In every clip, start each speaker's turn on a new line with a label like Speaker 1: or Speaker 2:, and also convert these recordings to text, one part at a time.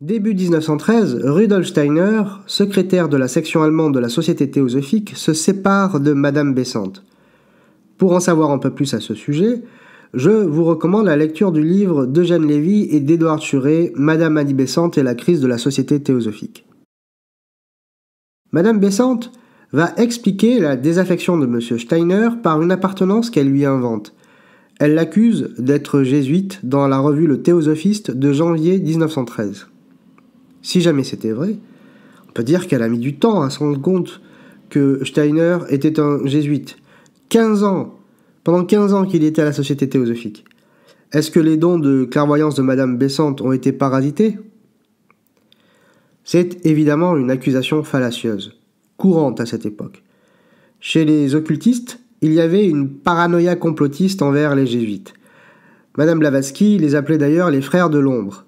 Speaker 1: Début 1913, Rudolf Steiner, secrétaire de la section allemande de la Société théosophique, se sépare de Madame Besante. Pour en savoir un peu plus à ce sujet, je vous recommande la lecture du livre d'Eugène Lévy et d'Édouard Churet, Madame Annie Besante et la crise de la Société théosophique. Madame Besante va expliquer la désaffection de M. Steiner par une appartenance qu'elle lui invente. Elle l'accuse d'être jésuite dans la revue Le Théosophiste de janvier 1913. Si jamais c'était vrai, on peut dire qu'elle a mis du temps à se rendre compte que Steiner était un jésuite. 15 ans Pendant 15 ans qu'il était à la Société théosophique. Est-ce que les dons de clairvoyance de Madame Bessante ont été parasités? C'est évidemment une accusation fallacieuse courante à cette époque. Chez les occultistes, il y avait une paranoïa complotiste envers les jésuites. Madame Blavatsky les appelait d'ailleurs les frères de l'ombre.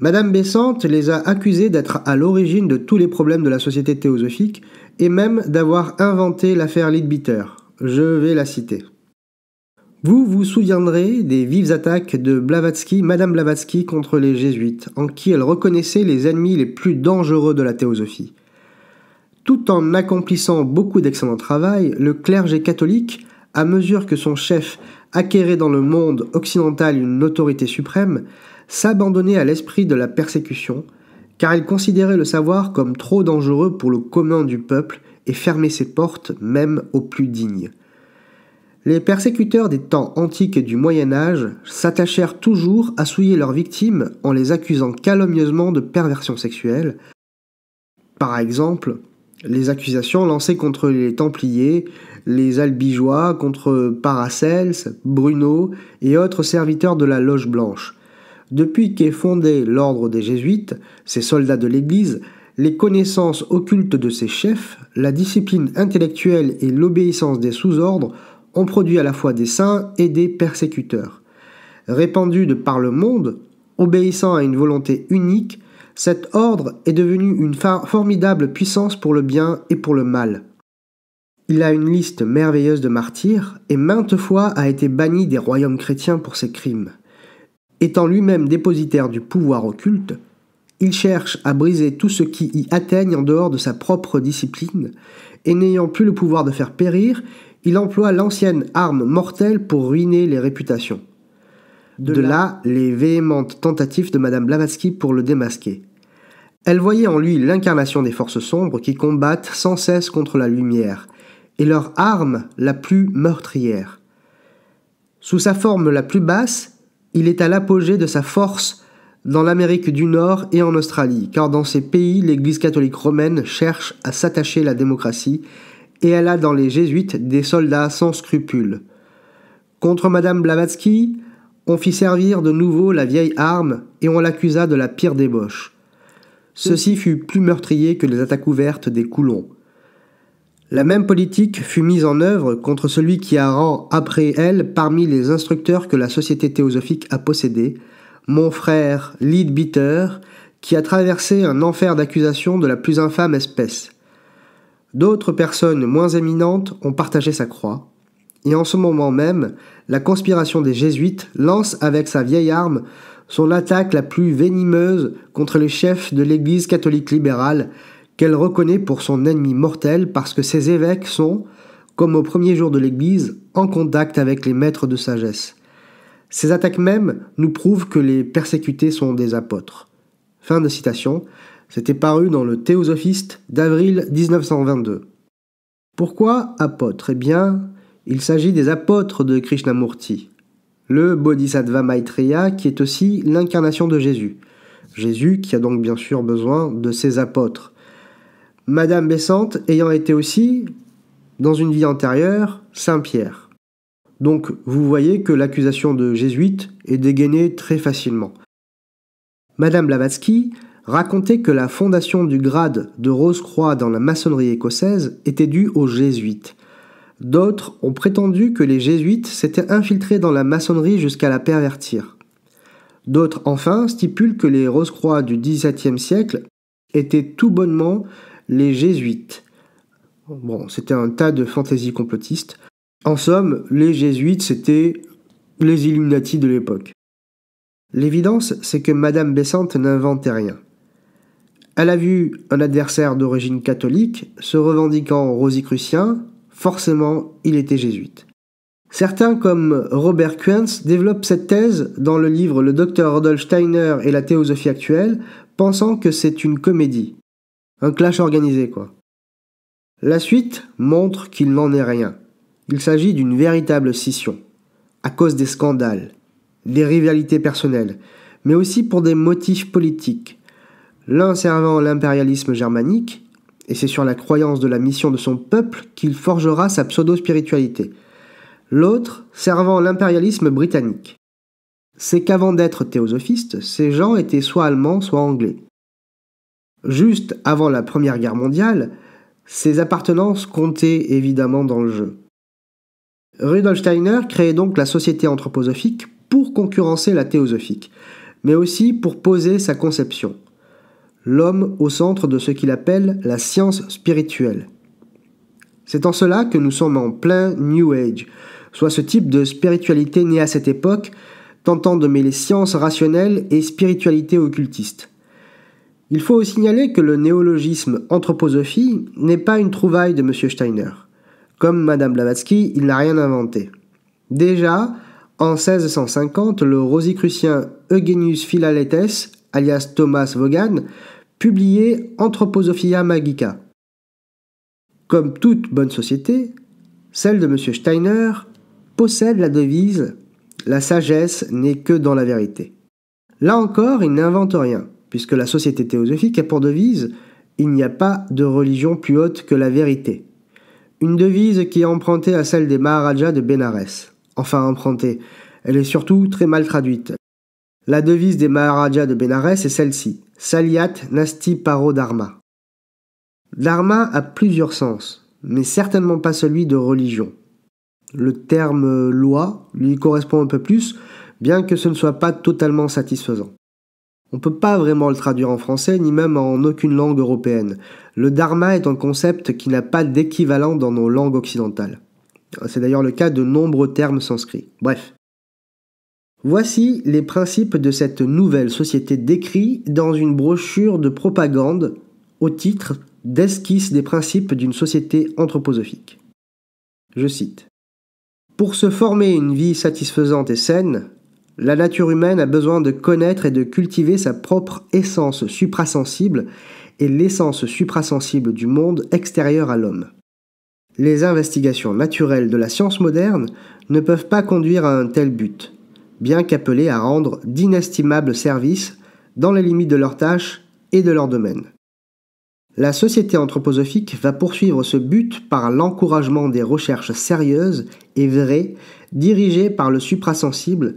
Speaker 1: Madame Bessante les a accusés d'être à l'origine de tous les problèmes de la société théosophique et même d'avoir inventé l'affaire Leadbeater. Je vais la citer. Vous vous souviendrez des vives attaques de Blavatsky, Madame Blavatsky contre les jésuites, en qui elle reconnaissait les ennemis les plus dangereux de la théosophie. Tout en accomplissant beaucoup d'excellent travail, le clergé catholique, à mesure que son chef acquérait dans le monde occidental une autorité suprême, s'abandonnait à l'esprit de la persécution, car il considérait le savoir comme trop dangereux pour le commun du peuple et fermait ses portes même aux plus dignes. Les persécuteurs des temps antiques et du Moyen Âge s'attachèrent toujours à souiller leurs victimes en les accusant calomnieusement de perversion sexuelle. Par exemple, les accusations lancées contre les Templiers, les Albigeois, contre Paracels, Bruno et autres serviteurs de la Loge Blanche. Depuis qu'est fondé l'ordre des Jésuites, ces soldats de l'Église, les connaissances occultes de ses chefs, la discipline intellectuelle et l'obéissance des sous-ordres ont produit à la fois des saints et des persécuteurs. Répandus de par le monde, obéissant à une volonté unique, cet ordre est devenu une formidable puissance pour le bien et pour le mal. Il a une liste merveilleuse de martyrs et maintes fois a été banni des royaumes chrétiens pour ses crimes. Étant lui-même dépositaire du pouvoir occulte, il cherche à briser tout ce qui y atteigne en dehors de sa propre discipline, et n'ayant plus le pouvoir de faire périr, il emploie l'ancienne arme mortelle pour ruiner les réputations. De, là, les véhémentes tentatives de Madame Blavatsky pour le démasquer. Elle voyait en lui l'incarnation des forces sombres qui combattent sans cesse contre la lumière, et leur arme la plus meurtrière. Sous sa forme la plus basse, il est à l'apogée de sa force dans l'Amérique du Nord et en Australie, car dans ces pays, l'Église catholique romaine cherche à s'attacher la démocratie, et elle a dans les jésuites des soldats sans scrupules. Contre Madame Blavatsky, on fit servir de nouveau la vieille arme et on l'accusa de la pire débauche. Ceci fut plus meurtrier que les attaques ouvertes des Coulons. La même politique fut mise en œuvre contre celui qui a rang après elle parmi les instructeurs que la Société théosophique a possédés, mon frère Leadbeater, qui a traversé un enfer d'accusations de la plus infâme espèce. D'autres personnes moins éminentes ont partagé sa croix, et en ce moment même, la conspiration des Jésuites lance avec sa vieille arme son attaque la plus venimeuse contre les chefs de l'Église catholique libérale, qu'elle reconnaît pour son ennemi mortel parce que ses évêques sont, comme au premier jour de l'Église, en contact avec les maîtres de sagesse. Ces attaques mêmes nous prouvent que les persécutés sont des apôtres. Fin de citation. C'était paru dans le Théosophiste d'avril 1922. Pourquoi apôtres? Eh bien, il s'agit des apôtres de Krishnamurti le Bodhisattva Maitreya qui est aussi l'incarnation de Jésus. Jésus qui a donc bien sûr besoin de ses apôtres. Madame Bessante ayant été aussi, dans une vie antérieure, Saint Pierre. Donc vous voyez que l'accusation de jésuite est dégainée très facilement. Madame Blavatsky racontait que la fondation du grade de Rose-Croix dans la maçonnerie écossaise était due aux jésuites. D'autres ont prétendu que les jésuites s'étaient infiltrés dans la maçonnerie jusqu'à la pervertir. D'autres enfin stipulent que les Rose-Croix du XVIIe siècle étaient tout bonnement les jésuites. Bon, c'était un tas de fantaisies complotistes. En somme, les jésuites, c'était les Illuminati de l'époque. L'évidence, c'est que Madame Bessante n'inventait rien. Elle a vu un adversaire d'origine catholique se revendiquant rosicrucien, forcément il était jésuite. Certains, comme Robert Quentz, développent cette thèse dans le livre Le docteur Rudolf Steiner et la théosophie actuelle, pensant que c'est une comédie. Un clash organisé, quoi. La suite montre qu'il n'en est rien. Il s'agit d'une véritable scission, à cause des scandales, des rivalités personnelles, mais aussi pour des motifs politiques l'un servant l'impérialisme germanique, et c'est sur la croyance de la mission de son peuple qu'il forgera sa pseudo-spiritualité, l'autre servant l'impérialisme britannique. C'est qu'avant d'être théosophistes, ces gens étaient soit allemands, soit anglais. Juste avant la Première Guerre mondiale, ces appartenances comptaient évidemment dans le jeu. Rudolf Steiner créait donc la société anthroposophique pour concurrencer la théosophique, mais aussi pour poser sa conception l'homme au centre de ce qu'il appelle la science spirituelle. C'est en cela que nous sommes en plein New Age, soit ce type de spiritualité née à cette époque, tentant de mêler science rationnelle et spiritualité occultiste. Il faut signaler que le néologisme anthroposophie n'est pas une trouvaille de M. Steiner. Comme Mme Blavatsky, il n'a rien inventé. Déjà, en 1650, le rosicrucien Eugenius Philaletes, alias Thomas Vaughan, publié Anthroposophia Magica. Comme toute bonne société, celle de M. Steiner possède la devise La sagesse n'est que dans la vérité. Là encore, il n'invente rien, puisque la société théosophique a pour devise Il n'y a pas de religion plus haute que la vérité. Une devise qui est empruntée à celle des Maharajas de Benares. Enfin empruntée, elle est surtout très mal traduite. La devise des Maharajas de Benares est celle-ci Salyat Nasti Paro Dharma. Dharma a plusieurs sens, mais certainement pas celui de religion. Le terme loi lui correspond un peu plus, bien que ce ne soit pas totalement satisfaisant. On ne peut pas vraiment le traduire en français, ni même en aucune langue européenne. Le dharma est un concept qui n'a pas d'équivalent dans nos langues occidentales. C'est d'ailleurs le cas de nombreux termes sanscrits. Bref. Voici les principes de cette nouvelle société décrits dans une brochure de propagande au titre d'esquisse des principes d'une société anthroposophique. Je cite. Pour se former une vie satisfaisante et saine, la nature humaine a besoin de connaître et de cultiver sa propre essence suprasensible et l'essence suprasensible du monde extérieur à l'homme. Les investigations naturelles de la science moderne ne peuvent pas conduire à un tel but bien qu'appelés à rendre d'inestimables services dans les limites de leurs tâches et de leur domaine. La société anthroposophique va poursuivre ce but par l'encouragement des recherches sérieuses et vraies dirigées par le suprasensible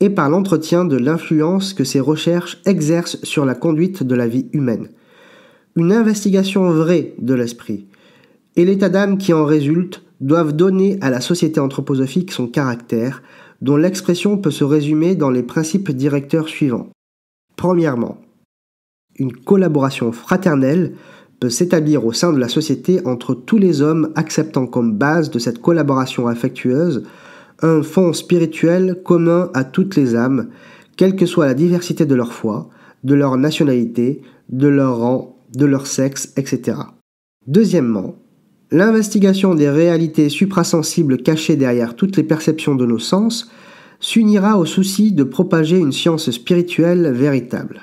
Speaker 1: et par l'entretien de l'influence que ces recherches exercent sur la conduite de la vie humaine. Une investigation vraie de l'esprit et l'état d'âme qui en résulte doivent donner à la société anthroposophique son caractère, dont l'expression peut se résumer dans les principes directeurs suivants. Premièrement, une collaboration fraternelle peut s'établir au sein de la société entre tous les hommes acceptant comme base de cette collaboration affectueuse un fond spirituel commun à toutes les âmes, quelle que soit la diversité de leur foi, de leur nationalité, de leur rang, de leur sexe, etc. Deuxièmement, L'investigation des réalités suprasensibles cachées derrière toutes les perceptions de nos sens s'unira au souci de propager une science spirituelle véritable.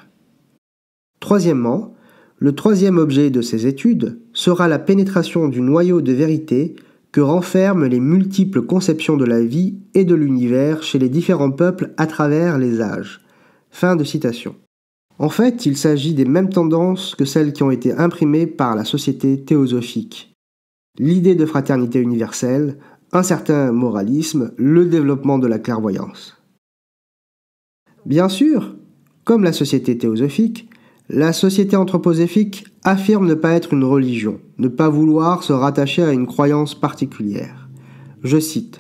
Speaker 1: Troisièmement, le troisième objet de ces études sera la pénétration du noyau de vérité que renferment les multiples conceptions de la vie et de l'univers chez les différents peuples à travers les âges. En fait, il s'agit des mêmes tendances que celles qui ont été imprimées par la société théosophique l'idée de fraternité universelle, un certain moralisme, le développement de la clairvoyance. Bien sûr, comme la société théosophique, la société anthroposophique affirme ne pas être une religion, ne pas vouloir se rattacher à une croyance particulière. Je cite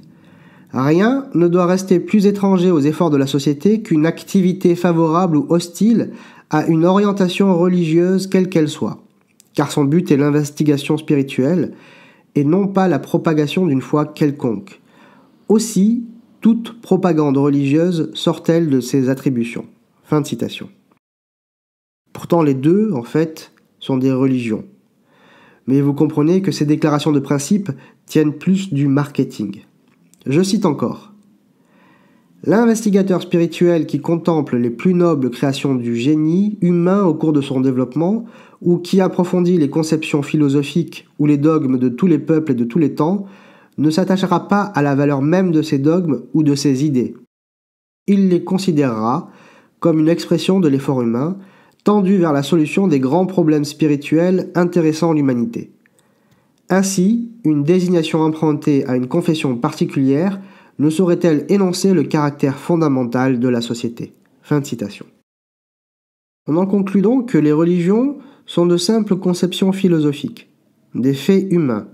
Speaker 1: Rien ne doit rester plus étranger aux efforts de la société qu'une activité favorable ou hostile à une orientation religieuse quelle qu'elle soit, car son but est l'investigation spirituelle et non pas la propagation d'une foi quelconque. Aussi, toute propagande religieuse sort-elle de ces attributions Fin de citation. Pourtant, les deux, en fait, sont des religions. Mais vous comprenez que ces déclarations de principe tiennent plus du marketing. Je cite encore. L'investigateur spirituel qui contemple les plus nobles créations du génie humain au cours de son développement, ou qui approfondit les conceptions philosophiques ou les dogmes de tous les peuples et de tous les temps, ne s'attachera pas à la valeur même de ces dogmes ou de ces idées. Il les considérera comme une expression de l'effort humain, tendu vers la solution des grands problèmes spirituels intéressant l'humanité. Ainsi, une désignation empruntée à une confession particulière ne saurait-elle énoncer le caractère fondamental de la société? Fin de citation. On en conclut donc que les religions sont de simples conceptions philosophiques, des faits humains,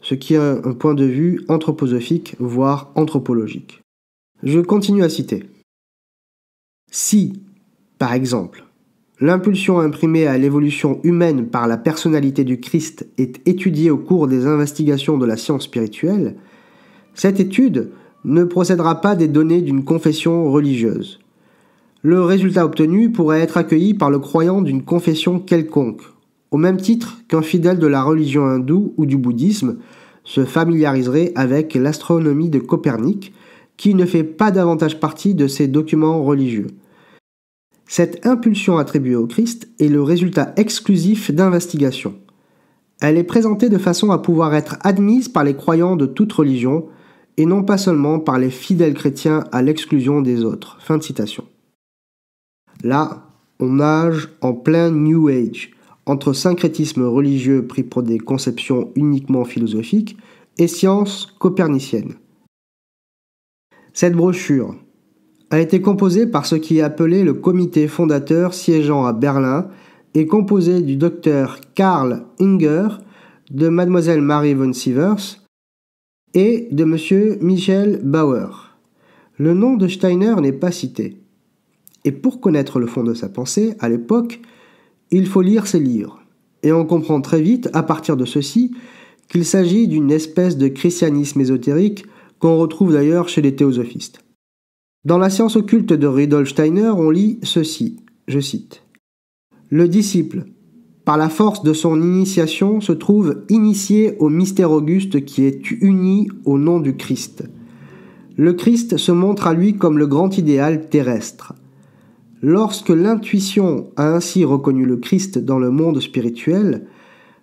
Speaker 1: ce qui a un point de vue anthroposophique, voire anthropologique. Je continue à citer. Si, par exemple, l'impulsion imprimée à l'évolution humaine par la personnalité du Christ est étudiée au cours des investigations de la science spirituelle, cette étude ne procédera pas des données d'une confession religieuse. Le résultat obtenu pourrait être accueilli par le croyant d'une confession quelconque, au même titre qu'un fidèle de la religion hindoue ou du bouddhisme se familiariserait avec l'astronomie de Copernic, qui ne fait pas davantage partie de ces documents religieux. Cette impulsion attribuée au Christ est le résultat exclusif d'investigation. Elle est présentée de façon à pouvoir être admise par les croyants de toute religion, et non pas seulement par les fidèles chrétiens à l'exclusion des autres. Fin de citation. Là, on nage en plein New Age, entre syncrétisme religieux pris pour des conceptions uniquement philosophiques et science copernicienne. Cette brochure a été composée par ce qui est appelé le comité fondateur siégeant à Berlin et composé du docteur Karl Inger, de mademoiselle Marie von Sievers et de M. Michel Bauer. Le nom de Steiner n'est pas cité. Et pour connaître le fond de sa pensée, à l'époque, il faut lire ses livres. Et on comprend très vite, à partir de ceci, qu'il s'agit d'une espèce de christianisme ésotérique qu'on retrouve d'ailleurs chez les théosophistes. Dans la science occulte de Rudolf Steiner, on lit ceci, je cite. Le disciple, par la force de son initiation, se trouve initié au mystère auguste qui est uni au nom du Christ. Le Christ se montre à lui comme le grand idéal terrestre. Lorsque l'intuition a ainsi reconnu le Christ dans le monde spirituel,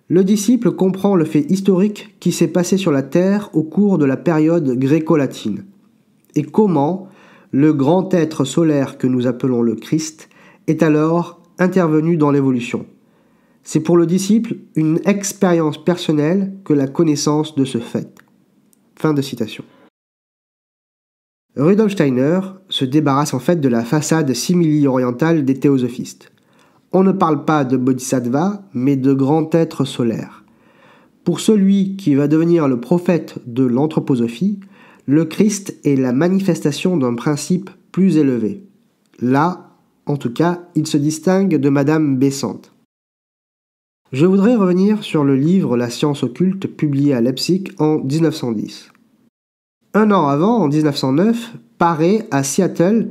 Speaker 1: le disciple comprend le fait historique qui s'est passé sur la terre au cours de la période gréco-latine, et comment le grand être solaire que nous appelons le Christ est alors intervenu dans l'évolution. C'est pour le disciple une expérience personnelle que la connaissance de ce fait. Fin de citation. Rudolf Steiner se débarrasse en fait de la façade simili-orientale des théosophistes. On ne parle pas de bodhisattva, mais de grand être solaire. Pour celui qui va devenir le prophète de l'anthroposophie, le Christ est la manifestation d'un principe plus élevé. Là, en tout cas, il se distingue de Madame Bessante. Je voudrais revenir sur le livre La science occulte publié à Leipzig en 1910. Un an avant, en 1909, paraît à Seattle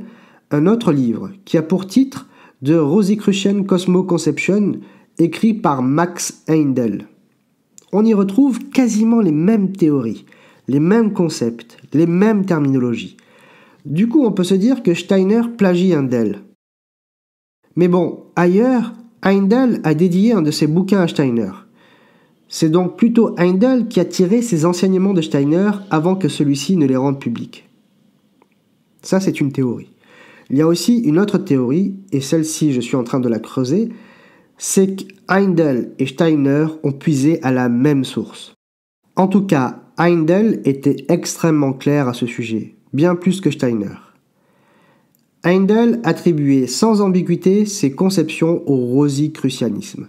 Speaker 1: un autre livre qui a pour titre The Rosicrucian Cosmoconception, écrit par Max Heindel. On y retrouve quasiment les mêmes théories, les mêmes concepts, les mêmes terminologies. Du coup, on peut se dire que Steiner plagie Heindel. Mais bon, ailleurs, Heindel a dédié un de ses bouquins à Steiner. C'est donc plutôt Heindel qui a tiré ses enseignements de Steiner avant que celui-ci ne les rende publics. Ça, c'est une théorie. Il y a aussi une autre théorie, et celle-ci, je suis en train de la creuser, c'est qu'Heindel et Steiner ont puisé à la même source. En tout cas, Heindel était extrêmement clair à ce sujet, bien plus que Steiner. Heindel attribuait sans ambiguïté ses conceptions au rosicrucianisme.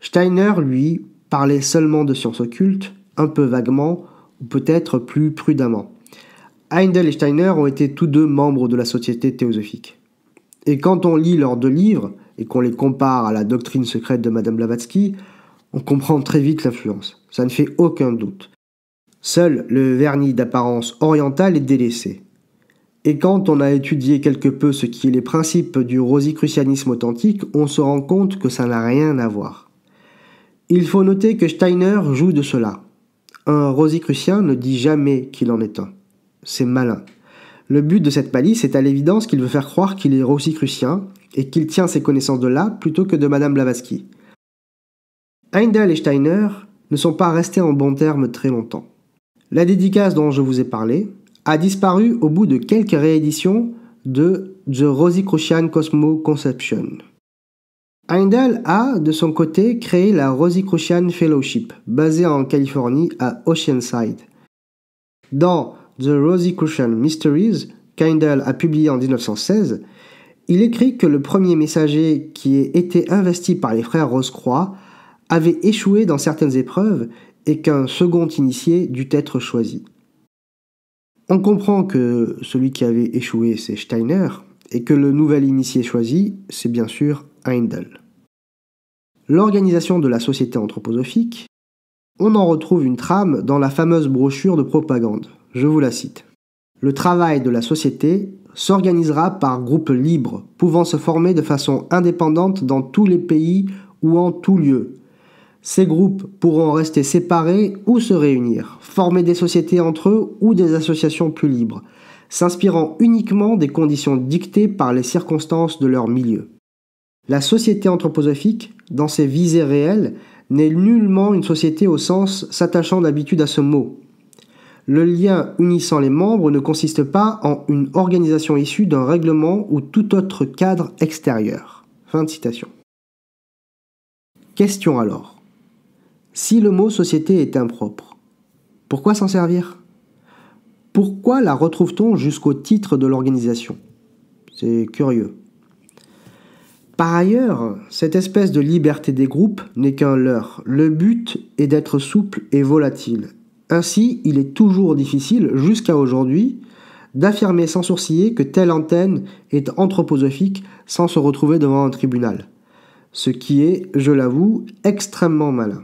Speaker 1: Steiner, lui, parlait seulement de sciences occultes, un peu vaguement, ou peut-être plus prudemment. Heindel et Steiner ont été tous deux membres de la Société théosophique. Et quand on lit leurs deux livres, et qu'on les compare à la doctrine secrète de Madame Blavatsky, on comprend très vite l'influence. Ça ne fait aucun doute. Seul le vernis d'apparence orientale est délaissé. Et quand on a étudié quelque peu ce qui est les principes du rosicrucianisme authentique, on se rend compte que ça n'a rien à voir. Il faut noter que Steiner joue de cela. Un rosicrucien ne dit jamais qu'il en est un. C'est malin. Le but de cette malice est à l'évidence qu'il veut faire croire qu'il est rosicrucien et qu'il tient ses connaissances de là plutôt que de Madame Blavatsky. Heindel et Steiner ne sont pas restés en bons termes très longtemps. La dédicace dont je vous ai parlé a disparu au bout de quelques rééditions de The Rosicrucian Cosmo Conception. Heindel a, de son côté, créé la Rosicrucian Fellowship, basée en Californie à Oceanside. Dans The Rosicrucian Mysteries, qu'Heindel a publié en 1916, il écrit que le premier messager qui ait été investi par les frères Rose-Croix avait échoué dans certaines épreuves et qu'un second initié dut être choisi. On comprend que celui qui avait échoué, c'est Steiner, et que le nouvel initié choisi, c'est bien sûr Heindel. L'organisation de la société anthroposophique, on en retrouve une trame dans la fameuse brochure de propagande. Je vous la cite. Le travail de la société s'organisera par groupes libres, pouvant se former de façon indépendante dans tous les pays ou en tout lieu. Ces groupes pourront rester séparés ou se réunir, former des sociétés entre eux ou des associations plus libres, s'inspirant uniquement des conditions dictées par les circonstances de leur milieu. La société anthroposophique, dans ses visées réelles, n'est nullement une société au sens s'attachant d'habitude à ce mot. Le lien unissant les membres ne consiste pas en une organisation issue d'un règlement ou tout autre cadre extérieur. Fin de citation. Question alors. Si le mot société est impropre, pourquoi s'en servir? Pourquoi la retrouve-t-on jusqu'au titre de l'organisation? C'est curieux. Par ailleurs, cette espèce de liberté des groupes n'est qu'un leurre. Le but est d'être souple et volatile. Ainsi, il est toujours difficile, jusqu'à aujourd'hui, d'affirmer sans sourciller que telle antenne est anthroposophique sans se retrouver devant un tribunal. Ce qui est, je l'avoue, extrêmement malin.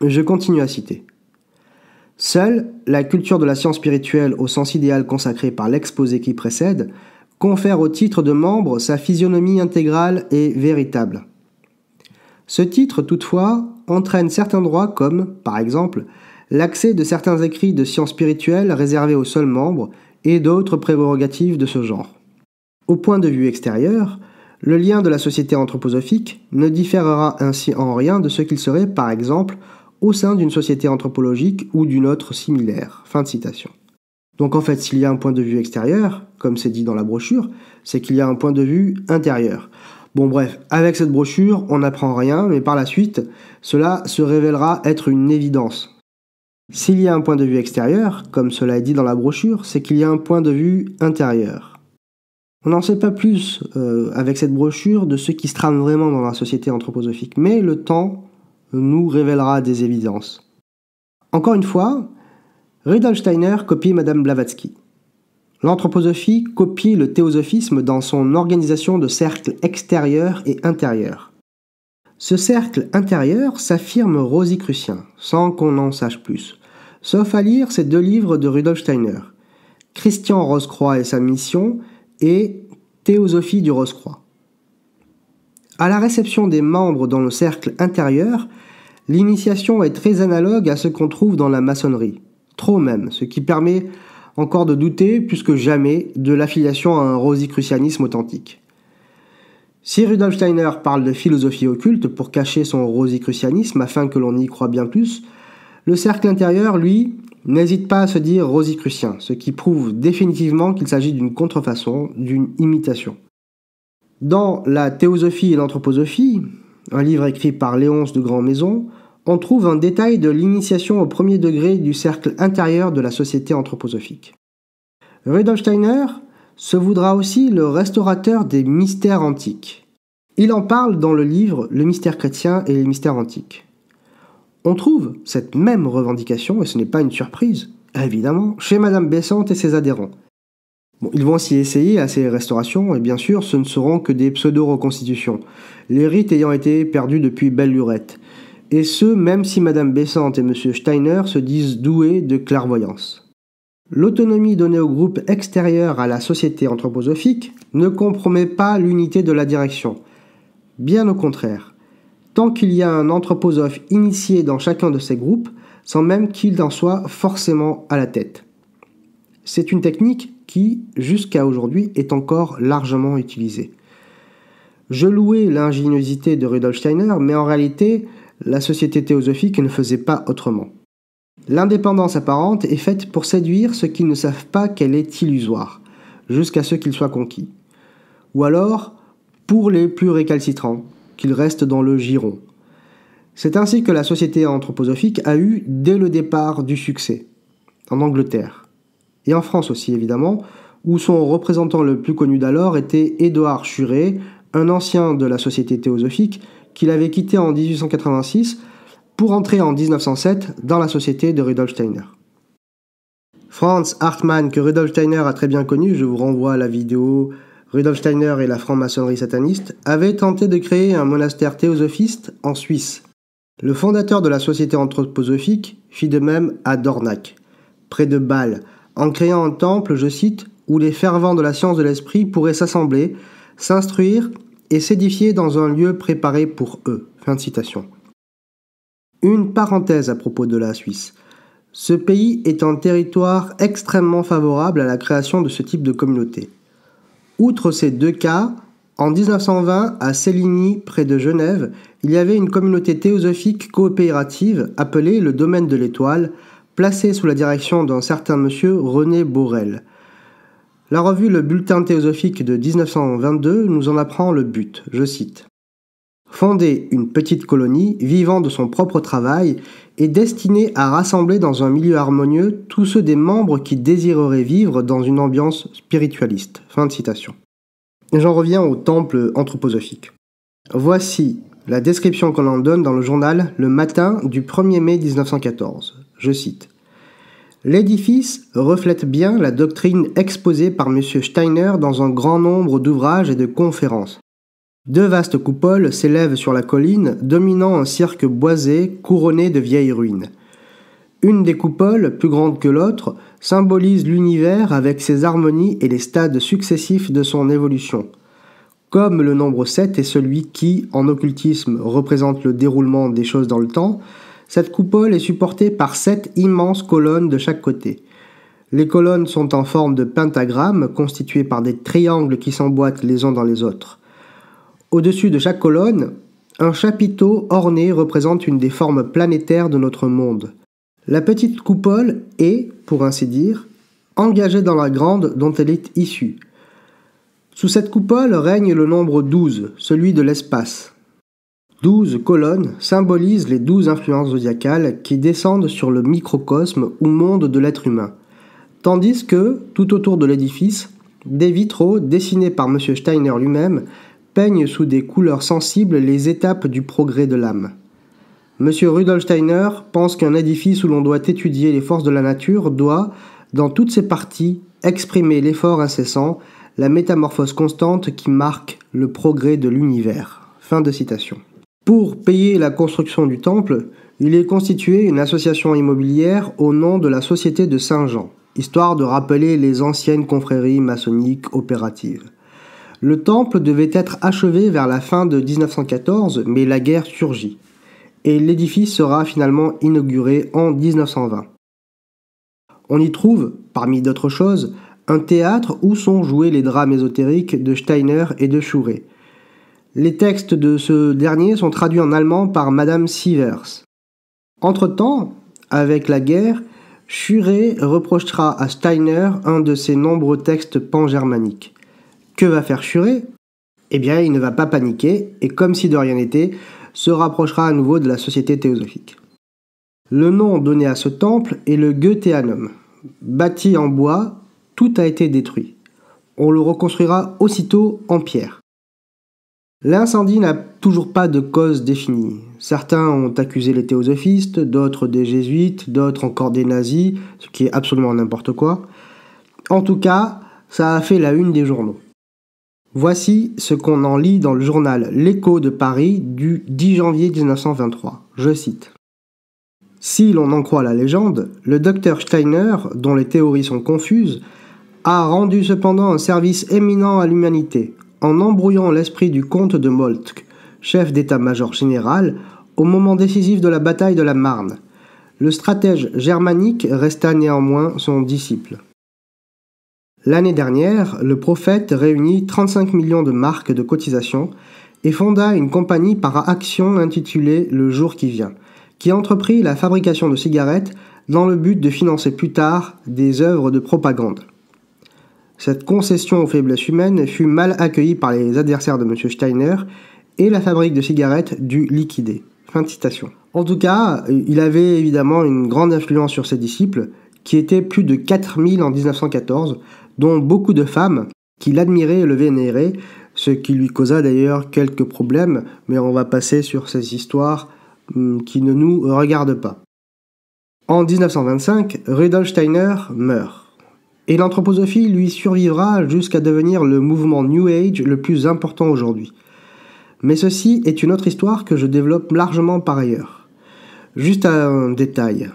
Speaker 1: Je continue à citer. Seule la culture de la science spirituelle au sens idéal consacré par l'exposé qui précède confère au titre de membre sa physionomie intégrale et véritable. Ce titre, toutefois, entraîne certains droits comme, par exemple, l'accès de certains écrits de sciences spirituelles réservés aux seuls membres et d'autres prérogatives de ce genre. Au point de vue extérieur, le lien de la société anthroposophique ne différera ainsi en rien de ce qu'il serait, par exemple, au sein d'une société anthropologique ou d'une autre similaire. Fin de citation. Donc en fait, s'il y a un point de vue extérieur, comme c'est dit dans la brochure, c'est qu'il y a un point de vue intérieur. Bon bref, avec cette brochure, on n'apprend rien, mais par la suite, cela se révélera être une évidence. S'il y a un point de vue extérieur, comme cela est dit dans la brochure, c'est qu'il y a un point de vue intérieur. On n'en sait pas plus euh, avec cette brochure de ce qui se trame vraiment dans la société anthroposophique, mais le temps nous révélera des évidences. Encore une fois, Rudolf Steiner copie Madame Blavatsky. L'anthroposophie copie le théosophisme dans son organisation de cercles extérieurs et intérieurs. Ce cercle intérieur s'affirme rosicrucien, sans qu'on en sache plus, sauf à lire ces deux livres de Rudolf Steiner, Christian Rosecroix et sa mission et Théosophie du Rosecroix. À la réception des membres dans le cercle intérieur, l'initiation est très analogue à ce qu'on trouve dans la maçonnerie trop même, ce qui permet encore de douter plus que jamais de l'affiliation à un rosicrucianisme authentique. Si Rudolf Steiner parle de philosophie occulte pour cacher son rosicrucianisme afin que l'on y croit bien plus, le cercle intérieur, lui, n'hésite pas à se dire rosicrucien, ce qui prouve définitivement qu'il s'agit d'une contrefaçon, d'une imitation. Dans La théosophie et l'anthroposophie, un livre écrit par Léonce de Grand Maison, on trouve un détail de l'initiation au premier degré du cercle intérieur de la société anthroposophique. Rudolf Steiner se voudra aussi le restaurateur des mystères antiques. Il en parle dans le livre Le mystère chrétien et les mystères antiques. On trouve cette même revendication, et ce n'est pas une surprise, évidemment, chez Madame Bessante et ses adhérents. Ils vont s'y essayer à ces restaurations, et bien sûr, ce ne seront que des pseudo-reconstitutions, les rites ayant été perdus depuis belle lurette et ce même si Madame Bessante et Monsieur Steiner se disent doués de clairvoyance. L'autonomie donnée au groupe extérieur à la société anthroposophique ne compromet pas l'unité de la direction. Bien au contraire. Tant qu'il y a un anthroposophe initié dans chacun de ces groupes, sans même qu'il en soit forcément à la tête. C'est une technique jusqu'à aujourd'hui, est encore largement utilisée. Je louais l'ingéniosité de Rudolf Steiner, mais en réalité, la société théosophique ne faisait pas autrement. L'indépendance apparente est faite pour séduire ceux qui ne savent pas qu'elle est illusoire, jusqu'à ce qu'ils soient conquis. Ou alors, pour les plus récalcitrants, qu'ils restent dans le giron. C'est ainsi que la société anthroposophique a eu, dès le départ, du succès, en Angleterre, et en France aussi évidemment, où son représentant le plus connu d'alors était Édouard Churet, un ancien de la société théosophique, qu'il avait quitté en 1886 pour entrer en 1907 dans la société de Rudolf Steiner. Franz Hartmann, que Rudolf Steiner a très bien connu, je vous renvoie à la vidéo Rudolf Steiner et la franc-maçonnerie sataniste, avait tenté de créer un monastère théosophiste en Suisse. Le fondateur de la société anthroposophique fit de même à Dornach, près de Bâle, en créant un temple, je cite, où les fervents de la science de l'esprit pourraient s'assembler, s'instruire et s'édifier dans un lieu préparé pour eux. Fin de citation. Une parenthèse à propos de la Suisse. Ce pays est un territoire extrêmement favorable à la création de ce type de communauté. Outre ces deux cas, en 1920, à Céligny, près de Genève, il y avait une communauté théosophique coopérative appelée le Domaine de l'Étoile, placée sous la direction d'un certain monsieur René Borel. La revue Le Bulletin théosophique de 1922 nous en apprend le but, je cite. Fonder une petite colonie vivant de son propre travail et destinée à rassembler dans un milieu harmonieux tous ceux des membres qui désireraient vivre dans une ambiance spiritualiste. Fin de citation. J'en reviens au temple anthroposophique. Voici la description qu'on en donne dans le journal le matin du 1er mai 1914. Je cite. L'édifice reflète bien la doctrine exposée par M. Steiner dans un grand nombre d'ouvrages et de conférences. Deux vastes coupoles s'élèvent sur la colline, dominant un cirque boisé couronné de vieilles ruines. Une des coupoles, plus grande que l'autre, symbolise l'univers avec ses harmonies et les stades successifs de son évolution. Comme le nombre 7 est celui qui, en occultisme, représente le déroulement des choses dans le temps, cette coupole est supportée par sept immenses colonnes de chaque côté. Les colonnes sont en forme de pentagramme constituées par des triangles qui s'emboîtent les uns dans les autres. Au-dessus de chaque colonne, un chapiteau orné représente une des formes planétaires de notre monde. La petite coupole est, pour ainsi dire, engagée dans la grande dont elle est issue. Sous cette coupole règne le nombre 12, celui de l'espace. Douze colonnes symbolisent les douze influences zodiacales qui descendent sur le microcosme ou monde de l'être humain, tandis que, tout autour de l'édifice, des vitraux dessinés par M. Steiner lui-même peignent sous des couleurs sensibles les étapes du progrès de l'âme. M. Rudolf Steiner pense qu'un édifice où l'on doit étudier les forces de la nature doit, dans toutes ses parties, exprimer l'effort incessant, la métamorphose constante qui marque le progrès de l'univers. Fin de citation. Pour payer la construction du temple, il est constitué une association immobilière au nom de la Société de Saint-Jean, histoire de rappeler les anciennes confréries maçonniques opératives. Le temple devait être achevé vers la fin de 1914, mais la guerre surgit, et l'édifice sera finalement inauguré en 1920. On y trouve, parmi d'autres choses, un théâtre où sont joués les drames ésotériques de Steiner et de Schuré, les textes de ce dernier sont traduits en allemand par Madame Sievers. Entre-temps, avec la guerre, Schuré reprochera à Steiner un de ses nombreux textes pan-germaniques. Que va faire Schuré Eh bien, il ne va pas paniquer et, comme si de rien n'était, se rapprochera à nouveau de la société théosophique. Le nom donné à ce temple est le Goetheanum. Bâti en bois, tout a été détruit. On le reconstruira aussitôt en pierre. L'incendie n'a toujours pas de cause définie. Certains ont accusé les théosophistes, d'autres des jésuites, d'autres encore des nazis, ce qui est absolument n'importe quoi. En tout cas, ça a fait la une des journaux. Voici ce qu'on en lit dans le journal L'Écho de Paris du 10 janvier 1923. Je cite. Si l'on en croit la légende, le docteur Steiner, dont les théories sont confuses, a rendu cependant un service éminent à l'humanité en embrouillant l'esprit du comte de Moltke, chef d'état-major général, au moment décisif de la bataille de la Marne. Le stratège germanique resta néanmoins son disciple. L'année dernière, le prophète réunit 35 millions de marques de cotisation et fonda une compagnie par action intitulée Le jour qui vient, qui entreprit la fabrication de cigarettes dans le but de financer plus tard des œuvres de propagande. Cette concession aux faiblesses humaines fut mal accueillie par les adversaires de M. Steiner et la fabrique de cigarettes dut liquider. En tout cas, il avait évidemment une grande influence sur ses disciples, qui étaient plus de 4000 en 1914, dont beaucoup de femmes qui l'admiraient et le vénéraient, ce qui lui causa d'ailleurs quelques problèmes, mais on va passer sur ces histoires hum, qui ne nous regardent pas. En 1925, Rudolf Steiner meurt. Et l'anthroposophie lui survivra jusqu'à devenir le mouvement New Age le plus important aujourd'hui. Mais ceci est une autre histoire que je développe largement par ailleurs. Juste un détail.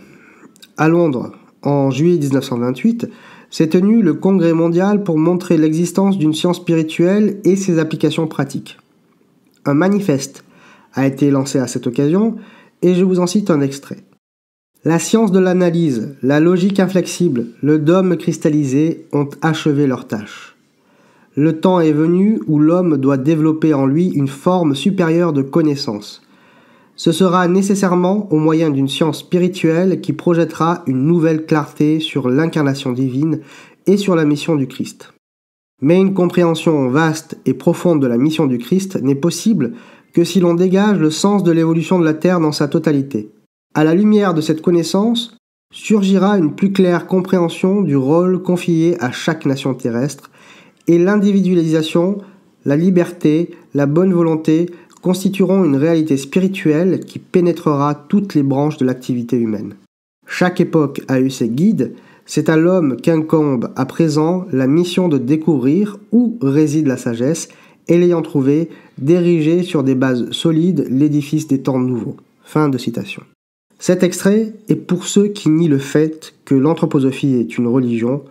Speaker 1: À Londres, en juillet 1928, s'est tenu le Congrès mondial pour montrer l'existence d'une science spirituelle et ses applications pratiques. Un manifeste a été lancé à cette occasion et je vous en cite un extrait. La science de l'analyse, la logique inflexible, le dôme cristallisé ont achevé leur tâche. Le temps est venu où l'homme doit développer en lui une forme supérieure de connaissance. Ce sera nécessairement au moyen d'une science spirituelle qui projettera une nouvelle clarté sur l'incarnation divine et sur la mission du Christ. Mais une compréhension vaste et profonde de la mission du Christ n'est possible que si l'on dégage le sens de l'évolution de la Terre dans sa totalité. À la lumière de cette connaissance, surgira une plus claire compréhension du rôle confié à chaque nation terrestre, et l'individualisation, la liberté, la bonne volonté constitueront une réalité spirituelle qui pénétrera toutes les branches de l'activité humaine. Chaque époque a eu ses guides, c'est à l'homme qu'incombe à présent la mission de découvrir où réside la sagesse et l'ayant trouvée, d'ériger sur des bases solides l'édifice des temps nouveaux. Fin de citation. Cet extrait est pour ceux qui nient le fait que l'anthroposophie est une religion.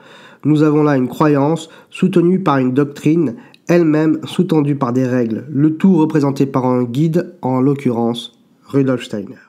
Speaker 1: Nous avons là une croyance soutenue par une doctrine, elle-même sous-tendue par des règles, le tout représenté par un guide, en l'occurrence Rudolf Steiner.